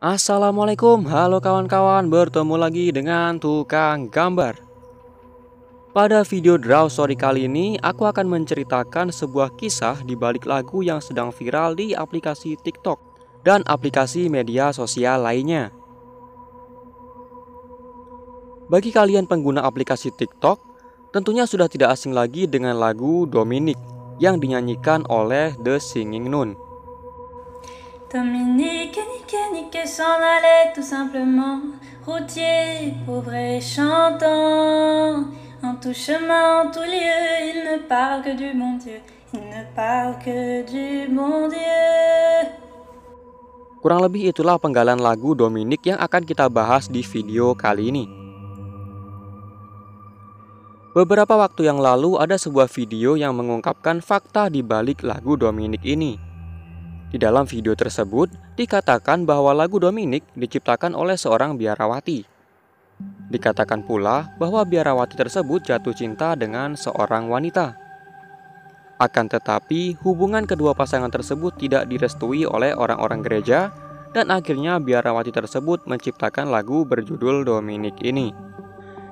Assalamualaikum, halo kawan-kawan, bertemu lagi dengan tukang gambar. Pada video Draw Story kali ini, aku akan menceritakan sebuah kisah di balik lagu yang sedang viral di aplikasi TikTok dan aplikasi media sosial lainnya. Bagi kalian pengguna aplikasi TikTok, tentunya sudah tidak asing lagi dengan lagu Dominic yang dinyanyikan oleh The Singing Nun. Dominique, nique, nique, s'en allait tout simplement. Routier, pauvre et chantant. En tout chemin, en tout lieu, il ne parle que du bon Dieu. Il ne parle que du bon Dieu. Kurang lebih itulah penggalan lagu Dominic yang akan kita bahas di video kali ini. Beberapa waktu yang lalu ada sebuah video yang mengungkapkan fakta di balik lagu Dominic ini. Di dalam video tersebut dikatakan bahwa lagu Dominic diciptakan oleh seorang biarawati. Dikatakan pula bahwa biarawati tersebut jatuh cinta dengan seorang wanita. Akan tetapi, hubungan kedua pasangan tersebut tidak direstui oleh orang-orang gereja dan akhirnya biarawati tersebut menciptakan lagu berjudul Dominic ini.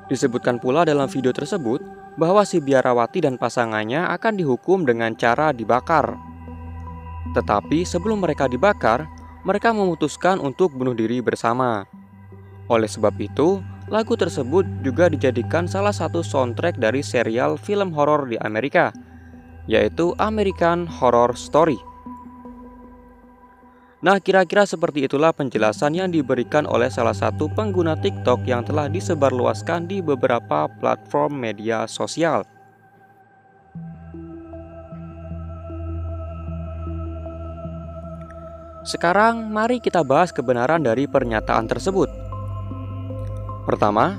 Disebutkan pula dalam video tersebut bahwa si biarawati dan pasangannya akan dihukum dengan cara dibakar. Tetapi sebelum mereka dibakar, mereka memutuskan untuk bunuh diri bersama. Oleh sebab itu, lagu tersebut juga dijadikan salah satu soundtrack dari serial film horor di Amerika, yaitu American Horror Story. Nah, kira-kira seperti itulah penjelasan yang diberikan oleh salah satu pengguna TikTok yang telah disebarluaskan di beberapa platform media sosial. Sekarang mari kita bahas kebenaran dari pernyataan tersebut. Pertama,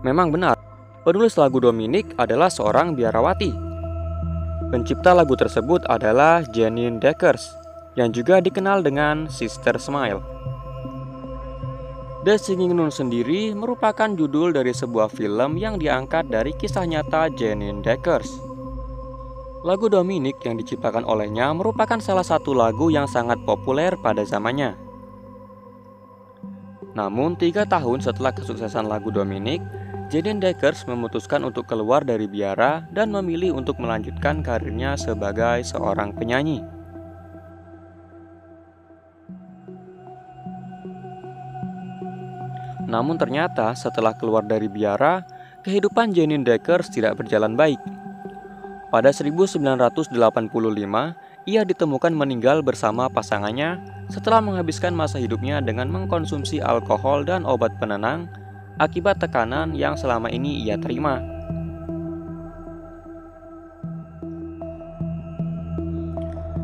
memang benar, penulis lagu Dominic adalah seorang biarawati. Pencipta lagu tersebut adalah Janine Deckers, yang juga dikenal dengan Sister Smile. The Singing Nun sendiri merupakan judul dari sebuah film yang diangkat dari kisah nyata Janine Deckers. Lagu Dominic yang diciptakan olehnya merupakan salah satu lagu yang sangat populer pada zamannya. Namun, tiga tahun setelah kesuksesan lagu Dominic, Jaden Deckers memutuskan untuk keluar dari biara dan memilih untuk melanjutkan karirnya sebagai seorang penyanyi. Namun ternyata setelah keluar dari biara, kehidupan Janine Deckers tidak berjalan baik. Pada 1985, ia ditemukan meninggal bersama pasangannya setelah menghabiskan masa hidupnya dengan mengkonsumsi alkohol dan obat penenang akibat tekanan yang selama ini ia terima.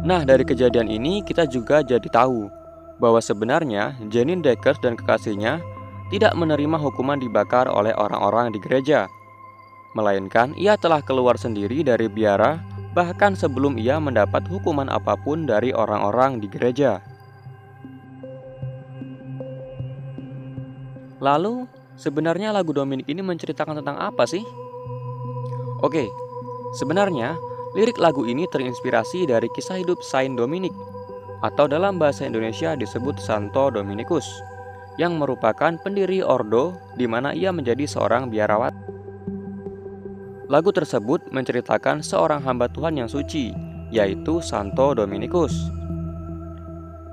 Nah, dari kejadian ini kita juga jadi tahu bahwa sebenarnya Janine Deckers dan kekasihnya tidak menerima hukuman dibakar oleh orang-orang di gereja melainkan ia telah keluar sendiri dari biara bahkan sebelum ia mendapat hukuman apa pun dari orang-orang di gereja. Lalu, sebenarnya lagu Dominic ini menceritakan tentang apa sih? Oke, sebenarnya lirik lagu ini terinspirasi dari kisah hidup Saint Dominic atau dalam bahasa Indonesia disebut Santo Dominikus yang merupakan pendiri ordo di mana ia menjadi seorang biarawat. Lagu tersebut menceritakan seorang hamba Tuhan yang suci, yaitu Santo Dominikus.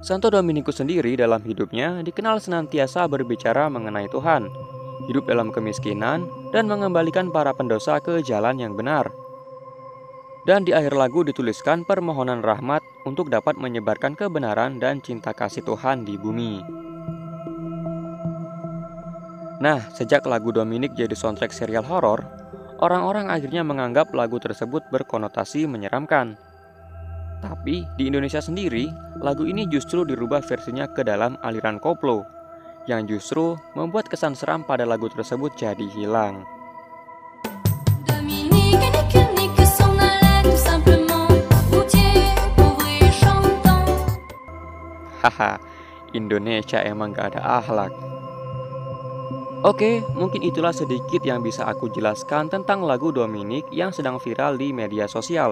Santo Dominikus sendiri dalam hidupnya dikenal senantiasa berbicara mengenai Tuhan, hidup dalam kemiskinan, dan mengembalikan para pendosa ke jalan yang benar. Dan di akhir lagu dituliskan permohonan rahmat untuk dapat menyebarkan kebenaran dan cinta kasih Tuhan di bumi. Nah, sejak lagu Dominic jadi soundtrack serial horor, orang-orang akhirnya menganggap lagu tersebut berkonotasi menyeramkan. Tapi di Indonesia sendiri, lagu ini justru dirubah versinya ke dalam aliran koplo, yang justru membuat kesan seram pada lagu tersebut jadi hilang. Haha, Indonesia emang gak ada akhlak. Oke, mungkin itulah sedikit yang bisa aku jelaskan tentang lagu Dominic yang sedang viral di media sosial,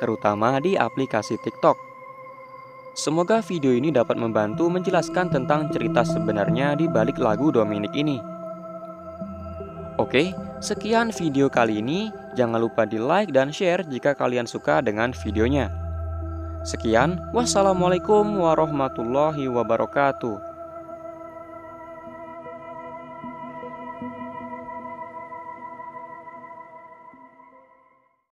terutama di aplikasi TikTok. Semoga video ini dapat membantu menjelaskan tentang cerita sebenarnya di balik lagu Dominic ini. Oke, sekian video kali ini. Jangan lupa di like dan share jika kalian suka dengan videonya. Sekian, wassalamualaikum warahmatullahi wabarakatuh.